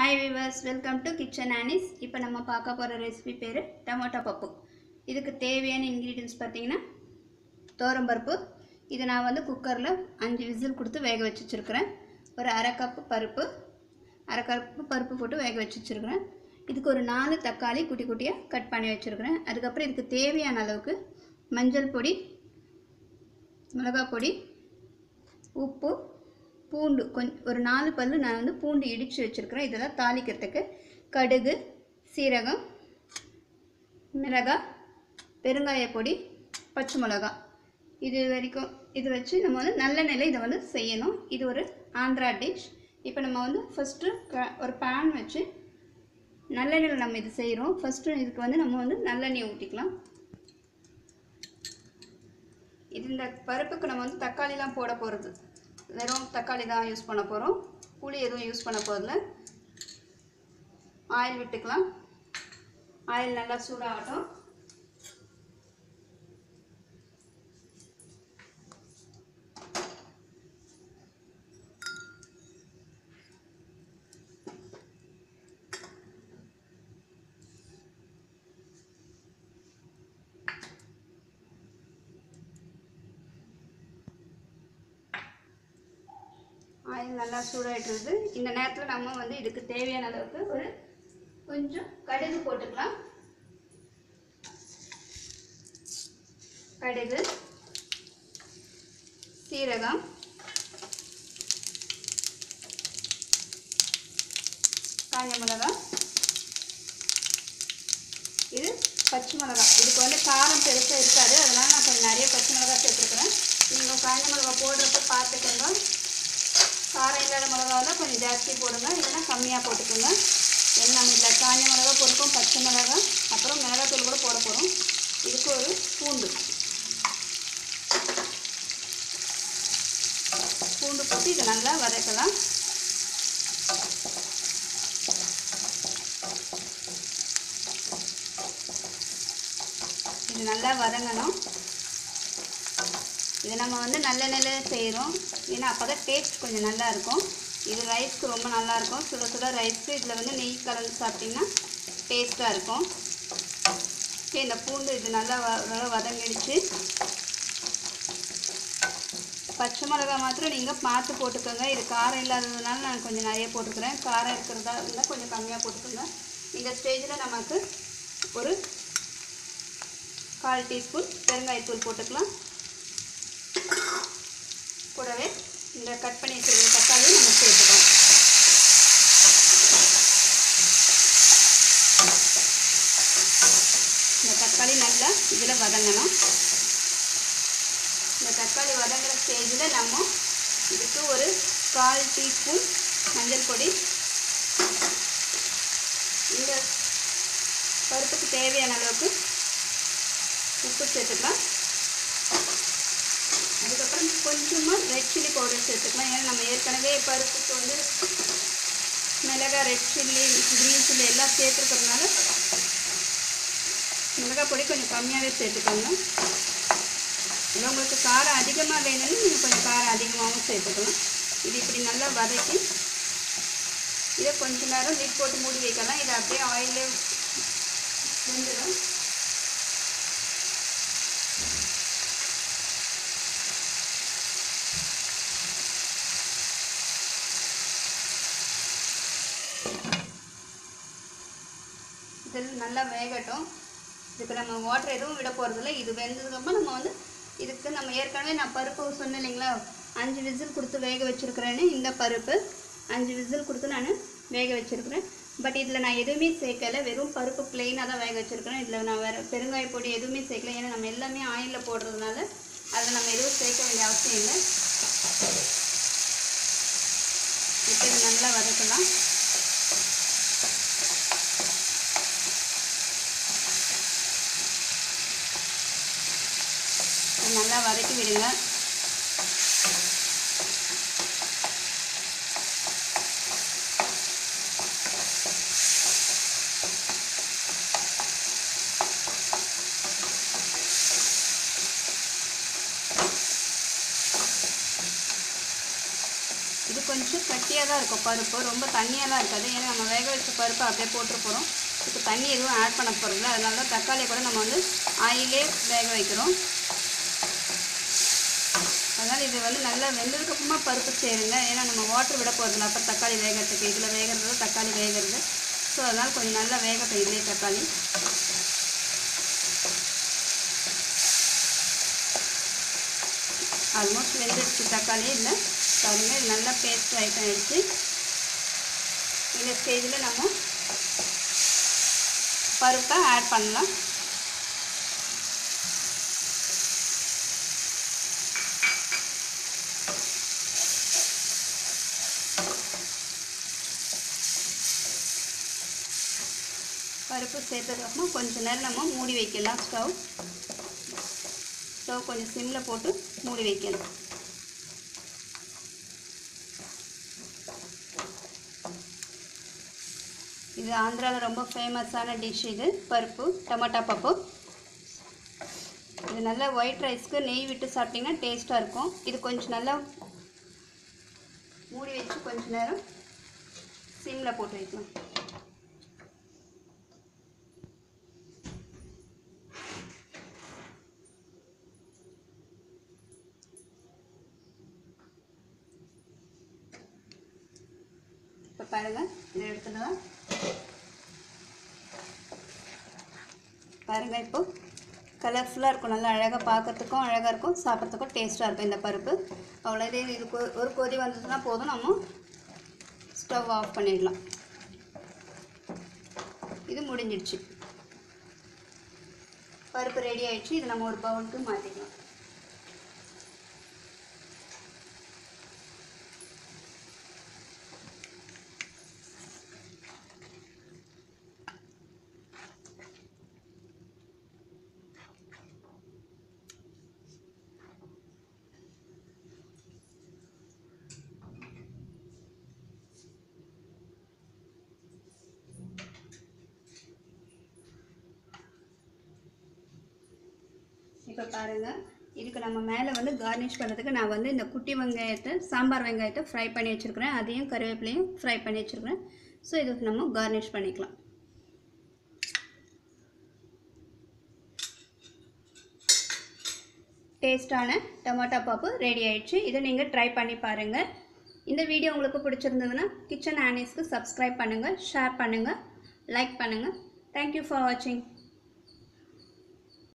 Hi viewers welcome to Kitchen Annie's இப்போ நம்ம பார்க்க போகிற ரெசிபி பேர் டொமேட்டோ பப்பு. இதுக்கு தேவையான இன்க்ரீடியன்ஸ் பார்த்தீங்கன்னா பருப்பு. இது நான் வந்து குக்கரில் அஞ்சு விசில் கொடுத்து வேக வச்சு வச்சுருக்கிறேன் ஒரு அரை கப்பு பருப்பு அரை கப்பு பருப்பு போட்டு வேக வச்சு வச்சுருக்கிறேன் இதுக்கு ஒரு நாலு தக்காளி குட்டி குட்டியாக கட் பண்ணி வச்சுருக்கிறேன். அதுக்கப்புறம் இதுக்கு தேவையான அளவுக்கு மஞ்சள் பொடி மிளகாய் பொடி உப்பு பூண்டு கொஞ்சம் ஒரு நாலு பல்லு நான் வந்து பூண்டு இடித்து வச்சுருக்கிறேன். இதெல்லாம் தாளிக்கிறதுக்கு கடுகு சீரகம் மிளகாய் பெருங்காய பொடி பச்சை மிளகா. இது வரைக்கும் இது வச்சு நம்ம வந்து நல்லெண்ணெயில் இதை வந்து செய்யணும். இது ஒரு ஆந்திரா டிஷ். இப்போ நம்ம வந்து ஃபஸ்ட்டு க- ஒரு பேன் வச்சு நல்லெண்ணெயில் நம்ம இது செய்கிறோம் ஃபஸ்ட்டு இதுக்கு வந்து நம்ம வந்து நல்லெண்ணெய் ஊற்றிக்கலாம் இது இந்த பருப்புக்கு நம்ம வந்து தக்காளிலாம் போட போகிறது வெறும் தக்காளி தான் யூஸ் பண்ண போகிறோம் புளி எதுவும் யூஸ் பண்ண போகிறதில்ல ஆயில் விட்டுக்கலாம். ஆயில் நல்லா சூடாகட்டும். ஆயில் நல்லா சூடாயிட்டுருது இந்த நேரத்தில் நம்ம வந்து இதுக்கு தேவையான அளவுக்கு ஒரு கொஞ்சம் கடுகு போட்டுக்கலாம். கடுகு சீரகம் காஞ்ச மிளகா இது பச்சை மிளகா இதுக்கு வந்து காரம் பெருசாக இருக்காது. அதனால் நான் கொஞ்சம் நிறைய பச்சை மிளகா சேர்த்துருக்குறேன். நீங்கள் காஞ்ச மிளகா போடுறப்ப பார்த்துக்கோங்க. காரம் மிளகாவில் கொஞ்சம் ஜாஸ்தி போடுங்க. இல்லைன்னா கம்மியாக போட்டுக்கோங்க. ஏன்னா நம்ம இதில் காஞ்ச மிளகா பொறுக்கும் பச்சை மிளகா. அப்புறம் மிளகாத்தூள் கூட போட போகிறோம் இதுக்கு ஒரு பூண்டு. பூண்டு போட்டு இதை நல்லா வதக்கலாம். இது நல்லா வதங்கணும். இது நம்ம வந்து நல்லெண்ணெயில் செய்கிறோம் ஏன்னா அப்போ தான் டேஸ்ட் கொஞ்சம் நல்லாயிருக்கும். இது ரைஸ்க்கு ரொம்ப நல்லாயிருக்கும். சுட சுட ரைஸ்க்கு இதில் வந்து நெய் கலந்து சாப்பிட்டிங்கன்னா டேஸ்ட்டாக இருக்கும். ஓகே இந்த பூண்டு இது நல்லா வ- நல்லா வதங்கிடுச்சு. பச்சை மிளகா மாத்திரம் நீங்கள் பார்த்து போட்டுக்கோங்க. இது காரம் இல்லாததுனால நான் கொஞ்சம் நிறைய போட்டுக்கிறேன். காரம் இருக்கிறதா இருந்தால் கொஞ்சம் கம்மியாக போட்டுக்கோங்க. இந்த ஸ்டேஜில் நமக்கு ஒரு கால் டீஸ்பூன் பெருங்காயத்தூள் போட்டுக்கலாம். கூடவே இந்த கட் பண்ணி வச்சிருக்கிற தக்காளியும் நம்ம சேர்த்துக்கலாம். இந்த தக்காளி நல்லா இதில் வதங்கணும். இந்த தக்காளி வதங்குற ஸ்டேஜில் நம்ம இதுக்கு ஒரு கால் டீஸ்பூன் மஞ்சள் பொடி இந்த பருப்புக்கு தேவையான அளவுக்கு உப்பு சேர்த்துக்கலாம். கொஞ்சமாக ரெட் சில்லி பவுடர் சேர்த்துக்கலாம். ஏன்னா நம்ம ஏற்கனவே பருப்புக்கு வந்து மிளகாய் ரெட் சில்லி க்ரீன் சில்லி எல்லாம் சேர்த்துருக்கிறதுனால மிளகாய் பொடி கொஞ்சம் கம்மியாகவே சேர்த்துக்கோங்க. இல்லை உங்களுக்கு காரம் அதிகமாக வேணும்னு நீங்கள் கொஞ்சம் காரம் அதிகமாகவும் சேர்த்துக்கலாம். இது இப்படி நல்லா வதக்கி இதை கொஞ்ச நேரம் லிட் போட்டு மூடி வைக்கலாம். இதை அப்படியே ஆயிலே வெந்துடும் இதில் நல்லா வேகட்டும். இதுக்கு நம்ம வாட்டர் எதுவும் விட போகிறதில்ல இது வெந்ததுக்கப்புறம் நம்ம வந்து இதுக்கு நம்ம ஏற்கனவே நான் பருப்பு சொன்னேன் இல்லைங்களா? அஞ்சு விசில் கொடுத்து வேக வச்சுருக்கிறேன்னு இந்த பருப்பு. அஞ்சு விசில் கொடுத்து நான் வேக வச்சுருக்கிறேன். பட் இதில் நான் எதுவுமே சேர்க்கல. வெறும் பருப்பு பிளெயினாக தான் வேக வச்சுருக்கிறேன். இதில் நான் வேறு பெருங்காய பொடி எதுவுமே சேர்க்கல. ஏன்னா நம்ம எல்லாமே ஆயிலில் போடுறதுனால அதில் நம்ம எதுவும் சேர்க்க வேண்டிய அவசியம் இல்லை. இப்போ இது நல்லா வதக்கலாம் இது நல்லா வதக்கி விடுங்க. இது கொஞ்சம் கட்டியாக தான் இருக்கும் பருப்பு. ரொம்ப தண்ணியாக தான் இருக்காது. ஏன்னா நம்ம வேக வச்ச பருப்பு அப்படியே போட்டு போகிறோம் இப்போ தண்ணி எதுவும் ஆட் பண்ண போகிறோம்ல அதனால தான் தக்காளியை கூட நம்ம வந்து ஆயிலே வேக வைக்கிறோம். அதனால் இது வந்து நல்லா வெந்ததுக்கப்புறமா பருப்பு சேருங்க ஏன்னா நம்ம வாட்டர் விட போகிறதுல அப்போ தக்காளி வேகிறதுக்கு இதில் வேகிறது தக்காளி வேகிறது. ஸோ அதனால் கொஞ்சம் நல்லா வேகட்டும் இதுலேயே தக்காளி. ஆல்மோஸ்ட் வெந்துடுச்சு. தக்காளி இல்லை. பாருங்க நல்லா பேஸ்ட் ஐட்டம் ஆயிடுச்சு இந்த ஸ்டேஜில் நம்ம பருப்பை ஆட் பண்ணலாம். பருப்பு சேர்த்ததுக்கப்புறமா கொஞ்சம் நேரம் நம்ம மூடி வைக்கலாம். ஸ்டவ். ஸ்டவ் கொஞ்சம் சிம்மில் போட்டு மூடி வைக்கலாம் இது ஆந்திராவில் ரொம்ப ஃபேமஸான டிஷ் இது. பருப்பு டமாட்டா பப்பு. இது நல்லா ஒயிட் ரைஸ்க்கு நெய் விட்டு சாப்பிட்டிங்கன்னா டேஸ்ட்டாக இருக்கும். இது கொஞ்சம் நல்லா மூடி வச்சு கொஞ்சம் நேரம் சிம்மில் போட்டு வைக்கலாம். பாருங்கள் இதை எடுத்துக்கலாம் பாருங்கள் இப்போ. கலர்ஃபுல்லாக இருக்கும். நல்லா அழகாக பார்க்குறதுக்கும் அழகாக இருக்கும். சாப்பிட்றதுக்கும் டேஸ்ட்டாக இருக்கும் இந்த பருப்பு. அவ்வளோ இது இது கொ- ஒரு கொதி வந்ததுன்னா போதும். நம்ம ஸ்டவ் ஆஃப் பண்ணிடலாம். இது முடிஞ்சிடுச்சு. பருப்பு ரெடி ஆகிடுச்சு இது நம்ம ஒரு பவுலுக்கு மாற்றிக்கலாம் இப்போ பாருங்கள் இதுக்கு நம்ம மேலே வந்து கார்னிஷ் பண்ணுறதுக்கு நான் வந்து இந்த குட்டி வெங்காயத்தை சாம்பார் வெங்காயத்தை ஃப்ரை பண்ணி வச்சுருக்கிறேன். அதையும் கருவேப்பிலையும் ஃப்ரை பண்ணி வச்சுருக்கிறேன். ஸோ இதுக்கு நம்ம கார்னிஷ் பண்ணிக்கலாம். டேஸ்டான டொமேட்டோ பாப்பு ரெடி ஆயிடுச்சு. இதை நீங்கள் ட்ரை பண்ணி பாருங்கள் இந்த வீடியோ உங்களுக்கு பிடிச்சிருந்ததுன்னா கிச்சன் ஆனிஸ்க்கு சப்ஸ்கிரைப் பண்ணுங்கள் ஷேர் பண்ணுங்கள் லைக் பண்ணுங்கள் தேங்க்யூ ஃபார் வாட்சிங்